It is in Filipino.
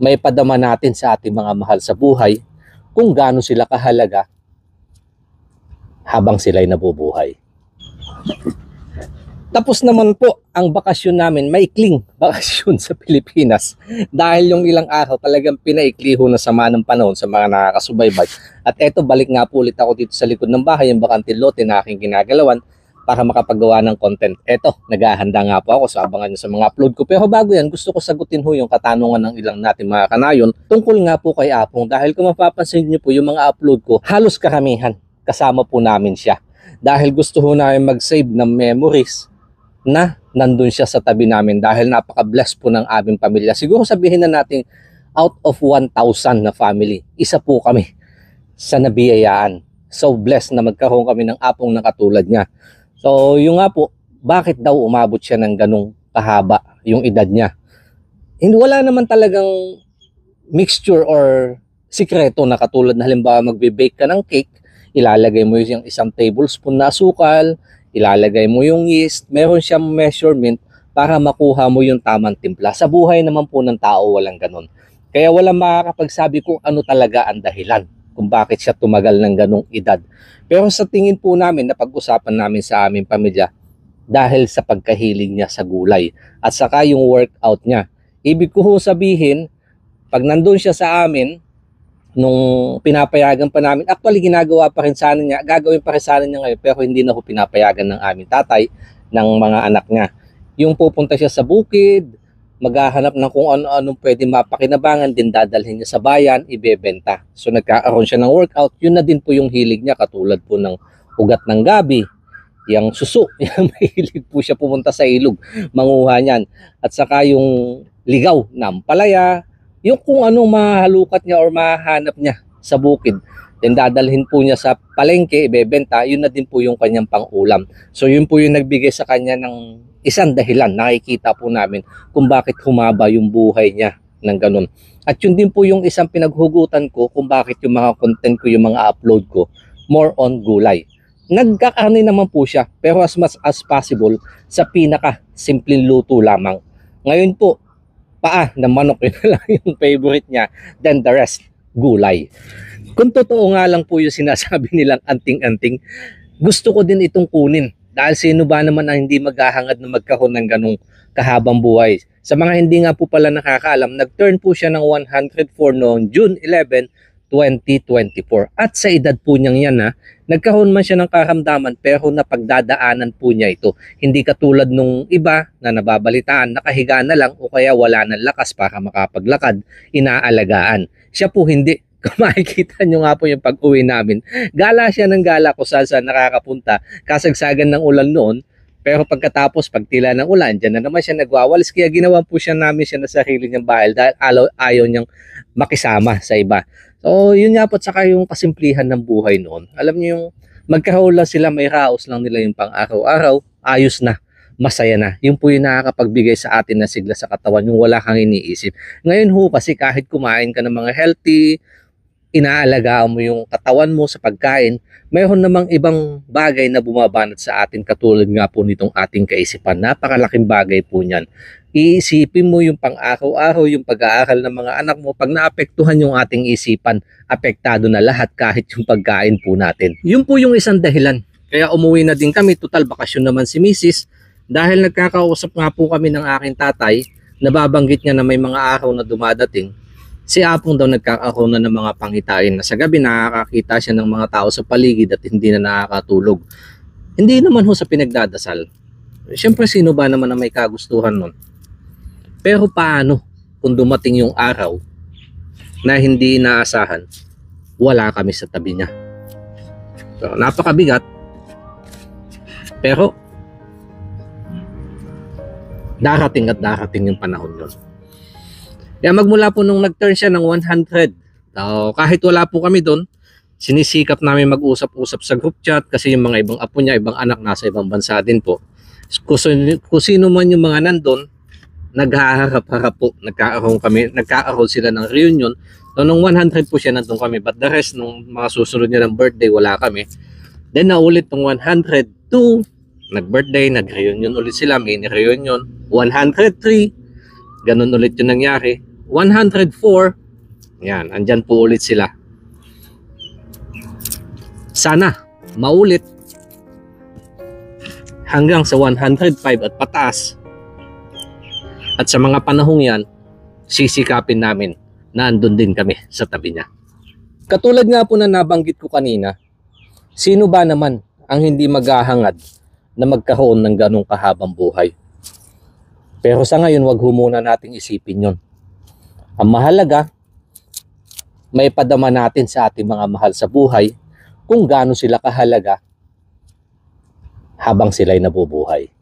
may padama natin sa ating mga mahal sa buhay kung gaano sila kahalaga habang sila'y nabubuhay. Tapos naman po ang bakasyon namin, maikling bakasyon sa Pilipinas dahil yung ilang araw talagang pinaikli ho na sama ng panahon sa mga nakakasubaybay. At eto balik nga po ulit ako dito sa likod ng bahay, yung bakante lote na aking ginagalawan para makapagawa ng content. Eto, naghahanda nga po ako sa abangan sa mga upload ko. Pero bago yan, gusto ko sagutin ho yung katanungan ng ilang natin mga kanayon tungkol nga po kay Apong dahil kung mapapansin nyo po yung mga upload ko, halos karamihan kasama po namin siya. Dahil gusto ho namin mag-save ng memories na nandun siya sa tabi namin dahil napaka-blessed po ng aming pamilya. Siguro sabihin na natin out of 1,000 na family, isa po kami sa nabiyayaan. So blessed na magkaroon kami ng apong na katulad niya. So yung nga po, bakit daw umabot siya ng ganong kahaba yung edad niya? Hindi wala naman talagang mixture or sikreto na katulad na halimbawa magbe-bake ka ng cake, ilalagay mo yung isang tablespoon na asukal, ilalagay mo yung yeast, meron siyang measurement para makuha mo yung tamang timpla. Sa buhay naman po ng tao, walang ganun. Kaya walang makakapagsabi kung ano talaga ang dahilan kung bakit siya tumagal ng ganong edad. Pero sa tingin po namin, na pag-usapan namin sa aming pamilya, dahil sa pagkahilig niya sa gulay at saka yung workout niya. Ibig ko sabihin, pag nandun siya sa amin, nung pinapayagan pa namin, actually ginagawa pa rin sana niya, gagawin pa rin sana niya ngayon, pero hindi na ho pinapayagan ng aming tatay, ng mga anak niya. Yung pupunta siya sa bukid, maghahanap ng kung ano-anong pwede mapakinabangan, din dadalhin niya sa bayan, ibebenta. So nagkakaroon siya ng workout, yun na din po yung hilig niya, katulad po ng ugat ng gabi, yung suso, yung mahilig po siya pumunta sa ilog, manguha niyan. At saka yung ligaw ng palaya, yung kung anong mahalukat niya or mahanap niya sa bukid. Then dadalhin po niya sa palengke, ibebenta, yun na din po yung kanyang pang-ulam. So yun po yung nagbigay sa kanya ng isang dahilan, nakikita po namin kung bakit humaba yung buhay niya ng ganun. At yun din po yung isang pinaghugutan ko kung bakit yung mga content ko, yung mga upload ko, more on gulay. Nagkakarni naman po siya, pero as much as possible, sa pinaka simpleng luto lamang. Ngayon po, paa ng manok yun lang yung favorite niya then the rest gulay kung totoo nga lang po yung sinasabi nilang anting-anting gusto ko din itong kunin dahil sino ba naman ang hindi maghahangad na magkaroon ng ganong kahabang buhay sa mga hindi nga po pala nakakaalam nag-turn po siya ng 104 noong June 11 2024 at sa edad po niyang yan ha nagkaroon man siya ng karamdaman pero napagdadaanan po niya ito. Hindi katulad nung iba na nababalitaan, nakahiga na lang o kaya wala ng lakas para makapaglakad, inaalagaan. Siya po hindi. Kung makikita nyo nga po yung pag-uwi namin, gala siya ng gala kung saan saan nakakapunta, kasagsagan ng ulan noon, pero pagkatapos, pag tila ng ulan, dyan na naman siya nagwawalis. Kaya ginawa po siya namin siya na sarili niyang bahay dahil ayaw, ayaw niyang makisama sa iba. So, yun nga po, saka yung kasimplihan ng buhay noon. Alam niyo yung magkaroon lang sila, may raos lang nila yung pang-araw-araw, ayos na, masaya na. Yung po yung nakakapagbigay sa atin na sigla sa katawan, yung wala kang iniisip. Ngayon ho, kasi kahit kumain ka ng mga healthy, inaalagaan mo yung katawan mo sa pagkain, mayroon namang ibang bagay na bumabanat sa atin katulad nga po nitong ating kaisipan. Napakalaking bagay po niyan iisipin mo yung pang-araw-araw, yung pag-aaral ng mga anak mo, pag naapektuhan yung ating isipan, apektado na lahat kahit yung pagkain po natin. Yun po yung isang dahilan. Kaya umuwi na din kami, total bakasyon naman si Mrs. Dahil nagkakausap nga po kami ng aking tatay, nababanggit niya na may mga araw na dumadating, si Apong daw nagkakaroon na ng mga pangitain na sa gabi nakakakita siya ng mga tao sa paligid at hindi na nakakatulog. Hindi naman ho sa pinagdadasal. Siyempre sino ba naman na may kagustuhan nun? Pero paano kung dumating yung araw na hindi inaasahan, wala kami sa tabi niya. So, napakabigat. Pero, darating at darating yung panahon yun. Kaya magmula po nung nag-turn siya ng 100, so, kahit wala po kami doon, sinisikap namin mag-usap-usap sa group chat kasi yung mga ibang apo niya, ibang anak nasa ibang bansa din po. Kung, sino man yung mga nandun, naghaharap-harap po, nagkakaroon kami, nagkakaroon sila ng reunion. So, nung 100 po siya nandun kami, but the rest, nung mga susunod niya ng birthday, wala kami. Then, naulit nung 102, nag-birthday, nag-reunion ulit sila, mini reunion. 103, ganun ulit yung nangyari. 104. Yan, andyan po ulit sila. Sana maulit hanggang sa 105 at pataas. At sa mga panahong yan, sisikapin namin na andun din kami sa tabi niya. Katulad nga po na nabanggit ko kanina, sino ba naman ang hindi maghahangad na magkaroon ng ganong kahabang buhay? Pero sa ngayon, wag ho muna nating isipin yon. Ang mahalaga, may padama natin sa ating mga mahal sa buhay kung gaano sila kahalaga habang sila'y nabubuhay.